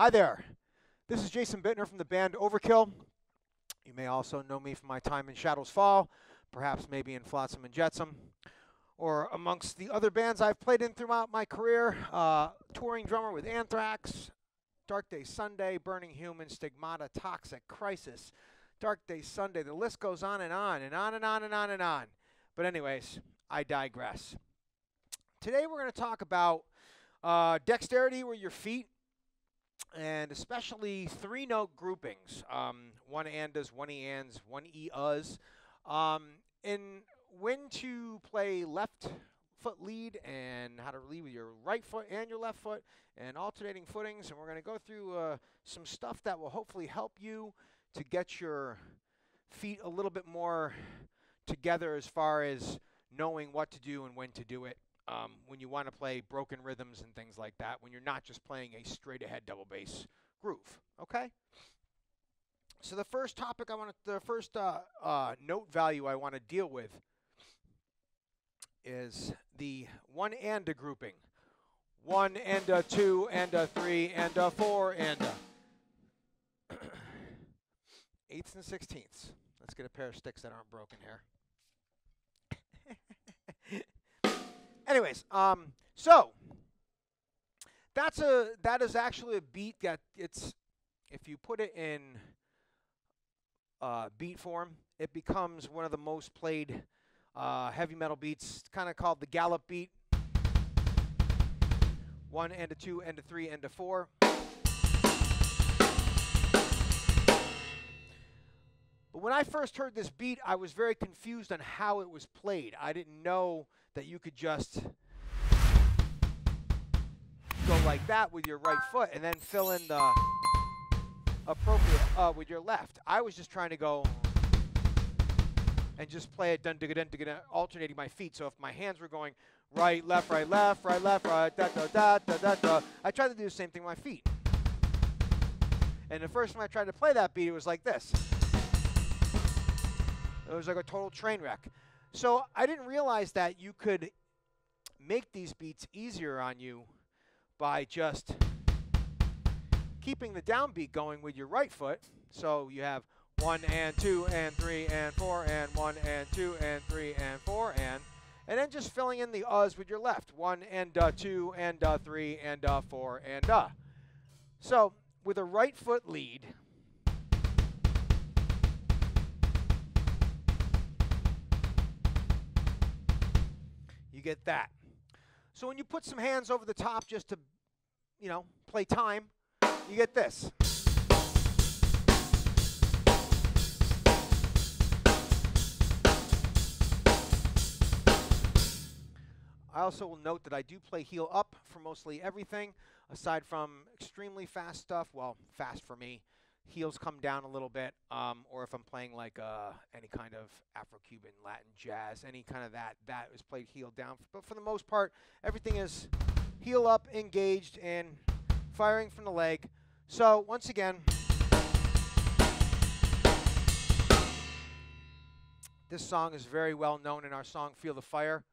Hi there. This is Jason Bittner from the band Overkill. You may also know me from my time in Shadows Fall, perhaps maybe in Flotsam and Jetsam, or amongst the other bands I've played in throughout my career. Uh, touring drummer with Anthrax, Dark Day Sunday, Burning Human, Stigmata, Toxic, Crisis, Dark Day Sunday. The list goes on and on and on and on and on and on. But, anyways, I digress. Today we're going to talk about uh, dexterity with your feet and especially three note groupings um, one andas, one eans, one eas, um, and when to play left foot lead and how to lead with your right foot and your left foot and alternating footings. And we're going to go through uh, some stuff that will hopefully help you to get your feet a little bit more together as far as knowing what to do and when to do it um, when you want to play broken rhythms and things like that, when you're not just playing a straight ahead double bass groove. Okay? So the first topic I want to, the first uh, uh, note value I want to deal with is the one and a grouping. One and a two and a three and a four and a eighths and sixteenths. Let's get a pair of sticks that aren't broken here. Anyways, um, so that's a that is actually a beat that it's if you put it in uh, beat form, it becomes one of the most played uh, heavy metal beats. It's kind of called the gallop beat. One and a two and a three and a four. But when I first heard this beat, I was very confused on how it was played. I didn't know that you could just go like that with your right foot and then fill in the appropriate uh, with your left. I was just trying to go and just play it dun dun dun dun alternating my feet. So if my hands were going right, left, right, left, right, left, right, da da da da da da, I tried to do the same thing with my feet. And the first time I tried to play that beat, it was like this. It was like a total train wreck. So I didn't realize that you could make these beats easier on you by just keeping the downbeat going with your right foot. So you have one and two and three and four and one and two and three and four and and then just filling in the uhs with your left. One and uh, two and uh, three and uh, four and uh. So with a right foot lead, You get that. So when you put some hands over the top just to, you know, play time, you get this. I also will note that I do play heel up for mostly everything, aside from extremely fast stuff. Well, fast for me heels come down a little bit, um, or if I'm playing like uh, any kind of Afro-Cuban, Latin jazz, any kind of that, that is played heel down. But for the most part, everything is heel up, engaged, and firing from the leg. So once again, this song is very well known in our song "Feel the Fire."